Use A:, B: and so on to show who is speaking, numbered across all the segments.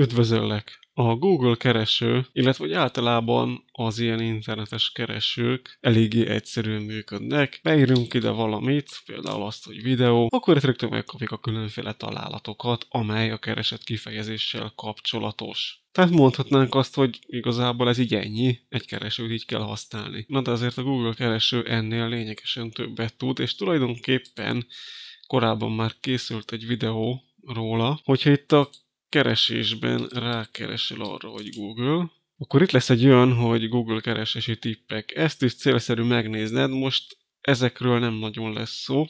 A: Üdvözöllek! A Google kereső, illetve hogy általában az ilyen internetes keresők eléggé egyszerűen működnek. Beírunk ide valamit, például azt, hogy videó, akkor itt rögtön megkapjuk a különféle találatokat, amely a keresett kifejezéssel kapcsolatos. Tehát mondhatnánk azt, hogy igazából ez így ennyi, egy keresőt így kell használni. Na de azért a Google kereső ennél lényegesen többet tud, és tulajdonképpen korábban már készült egy videó róla, hogyha itt a keresésben rákeresel arra, hogy Google, akkor itt lesz egy olyan, hogy Google keresési tippek. Ezt is célszerű megnézned, most ezekről nem nagyon lesz szó,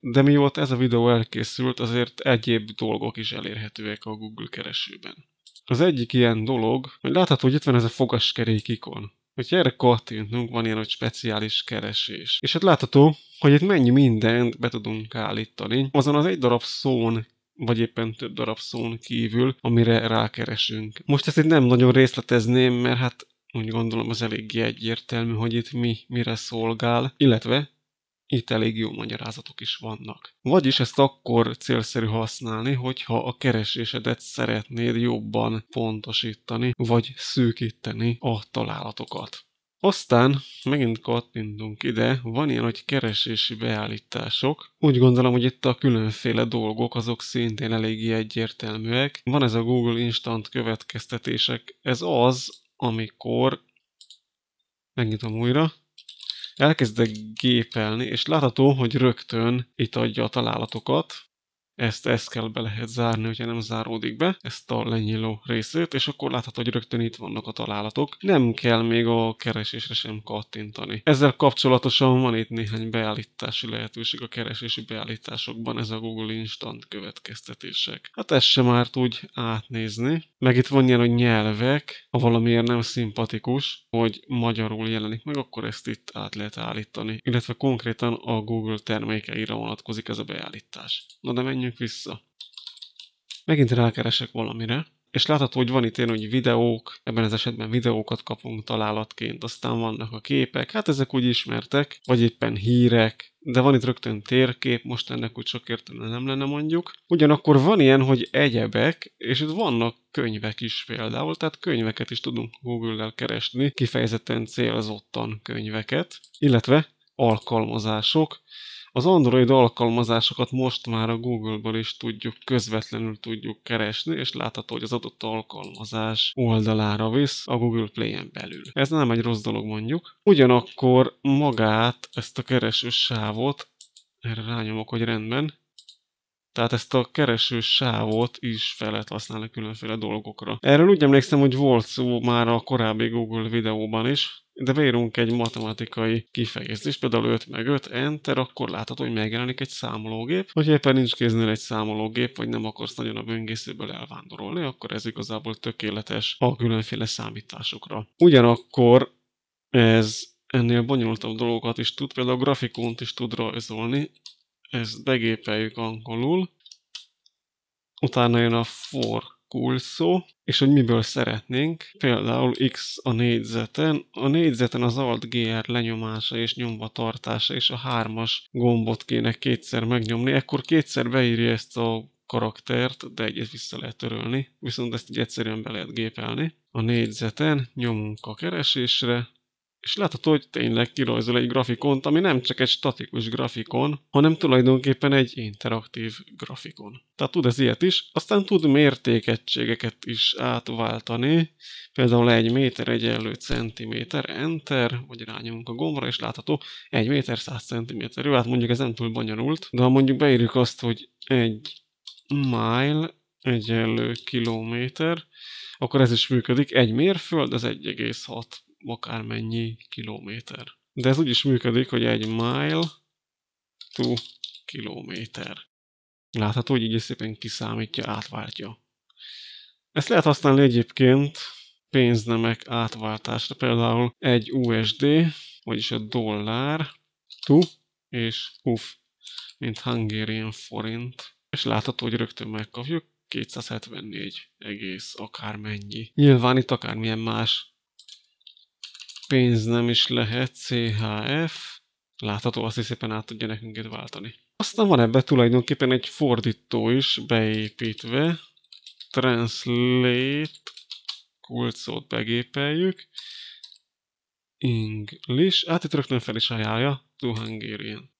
A: de mióta ez a videó elkészült, azért egyéb dolgok is elérhetőek a Google keresőben. Az egyik ilyen dolog, hogy látható, hogy itt van ez a fogaskerék ikon. Hogyha erre kattintunk, van ilyen, hogy speciális keresés. És hát látható, hogy itt mennyi mindent be tudunk állítani. Azon az egy darab szón vagy éppen több darab szón kívül, amire rákeresünk. Most ezt itt nem nagyon részletezném, mert hát úgy gondolom az eléggé egyértelmű, hogy itt mi mire szolgál, illetve itt elég jó magyarázatok is vannak. Vagyis ezt akkor célszerű használni, hogyha a keresésedet szeretnéd jobban pontosítani, vagy szűkíteni a találatokat. Aztán megint kattintunk ide, van ilyen, hogy keresési beállítások. Úgy gondolom, hogy itt a különféle dolgok, azok szintén eléggé egyértelműek. Van ez a Google Instant következtetések. Ez az, amikor megnyitom újra, elkezdek gépelni, és látható, hogy rögtön itt adja a találatokat, ezt, ezt kell be lehet zárni, hogyha nem záródik be, ezt a lenyíló részét, és akkor látható, hogy rögtön itt vannak a találatok. Nem kell még a keresésre sem kattintani. Ezzel kapcsolatosan van itt néhány beállítási lehetőség a keresési beállításokban, ez a Google Instant következtetések. Hát ezt sem árt úgy átnézni. Meg itt van ilyen, hogy nyelvek, ha valamiért nem szimpatikus, hogy magyarul jelenik meg, akkor ezt itt át lehet állítani. Illetve konkrétan a Google termékeire vonatkozik ez a beállítás. Na de menjünk menjünk vissza. Megint rákeresek valamire, és látható, hogy van itt ilyen, hogy videók, ebben az esetben videókat kapunk találatként, aztán vannak a képek, hát ezek úgy ismertek, vagy éppen hírek, de van itt rögtön térkép, most ennek úgy sok értelme nem lenne mondjuk. Ugyanakkor van ilyen, hogy egyebek, és itt vannak könyvek is például, tehát könyveket is tudunk Google-lel keresni, kifejezetten célzottan könyveket, illetve alkalmazások, az Android alkalmazásokat most már a Google-ból is tudjuk, közvetlenül tudjuk keresni, és látható, hogy az adott alkalmazás oldalára visz a Google Play-en belül. Ez nem egy rossz dolog mondjuk. Ugyanakkor magát, ezt a keresős sávot, erre rányomok, hogy rendben, tehát ezt a kereső sávot is fel lehet használni különféle dolgokra. Erről úgy emlékszem, hogy volt szó már a korábbi Google videóban is, de beírunk egy matematikai kifejezést, például 5 meg 5, enter, akkor látható, hogy megjelenik egy számológép. Hogyha éppen nincs kéznél egy számológép, vagy nem akarsz nagyon a böngészőből elvándorolni, akkor ez igazából tökéletes a különféle számításokra. Ugyanakkor ez ennél bonyolultabb dolgokat is tud, például grafikont is tud rajzolni, ezt begépeljük angolul, utána jön a for kulszó, és hogy miből szeretnénk. Például X a négyzeten. A négyzeten az Alt GR lenyomása és nyomva tartása, és a hármas gombot kéne kétszer megnyomni. Ekkor kétszer beírja ezt a karaktert, de egyet vissza lehet törölni, viszont ezt így egyszerűen be lehet gépelni. A négyzeten nyomunk a keresésre, és látható, hogy tényleg kirajzol egy grafikont, ami nem csak egy statikus grafikon, hanem tulajdonképpen egy interaktív grafikon. Tehát tud ez ilyet is, aztán tud mértékegységeket is átváltani, például egy méter egyenlő centiméter, enter, vagy rányomunk a gombra, és látható 1 méter 100 centiméter. Jó, hát mondjuk ez nem túl bonyolult, de ha mondjuk beírjuk azt, hogy egy mile egyenlő kilométer, akkor ez is működik. Egy mérföld, az 1,6 akármennyi kilométer. De ez úgy is működik, hogy egy mile to kilométer. Látható, hogy így szépen kiszámítja, átváltja. Ezt lehet használni egyébként pénznemek átváltásra, például egy USD, vagyis a dollár, to és UF, mint Hungarian forint. És látható, hogy rögtön megkapjuk 274 egész akármennyi. Nyilván itt akármilyen más pénz nem is lehet, CHF, látható, azt is szépen át tudja nekünk váltani. Aztán van ebbe tulajdonképpen egy fordító is beépítve, translate kulcot begépeljük. English, hát itt rögtön fel is ajánlja, to Hungarian.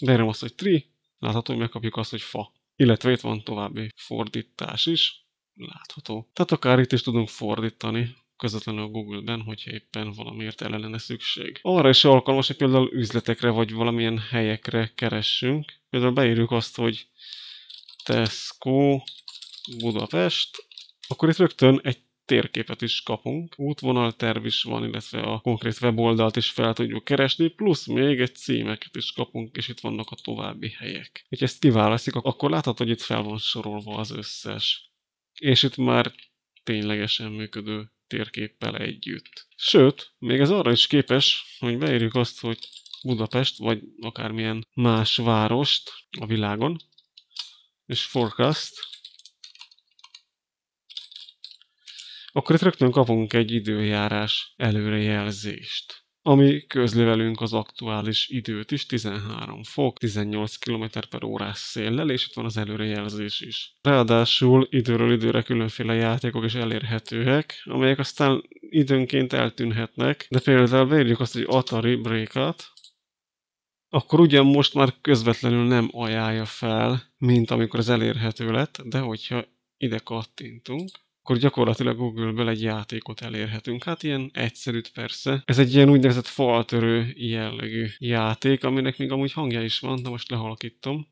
A: Beírom azt, hogy tri, látható, hogy megkapjuk azt, hogy fa. Illetve itt van további fordítás is, látható. Tehát akár itt is tudunk fordítani közvetlenül a Google-ben, hogyha éppen valamiért ellen lenne szükség. Arra is alkalmas, hogy például üzletekre vagy valamilyen helyekre keressünk. Például beírjuk azt, hogy Tesco Budapest, akkor itt rögtön egy térképet is kapunk, útvonalterv is van, illetve a konkrét weboldalt is fel tudjuk keresni, plusz még egy címeket is kapunk, és itt vannak a további helyek. Ha ezt kiválasztjuk, akkor láthatod, hogy itt fel van sorolva az összes. És itt már ténylegesen működő térképpel együtt. Sőt, még ez arra is képes, hogy beírjuk azt, hogy Budapest, vagy akármilyen más várost a világon, és forecast, akkor itt rögtön kapunk egy időjárás előrejelzést ami közli velünk az aktuális időt is, 13 fok, 18 km per órás széllel, és itt van az előrejelzés is. Ráadásul időről időre különféle játékok is elérhetőek, amelyek aztán időnként eltűnhetnek, de például beírjuk azt, hogy Atari Breakout, akkor ugyan most már közvetlenül nem ajánlja fel, mint amikor az elérhető lett, de hogyha ide kattintunk, akkor gyakorlatilag Google-ből egy játékot elérhetünk. Hát ilyen egyszerűt persze. Ez egy ilyen úgynevezett faltörő jellegű játék, aminek még amúgy hangja is van, de most lehalkítom.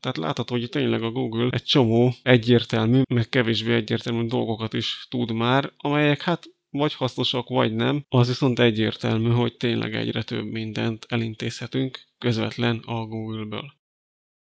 A: Tehát látható, hogy tényleg a Google egy csomó egyértelmű, meg kevésbé egyértelmű dolgokat is tud már, amelyek hát vagy hasznosak, vagy nem. Az viszont egyértelmű, hogy tényleg egyre több mindent elintézhetünk közvetlen a Google-ből.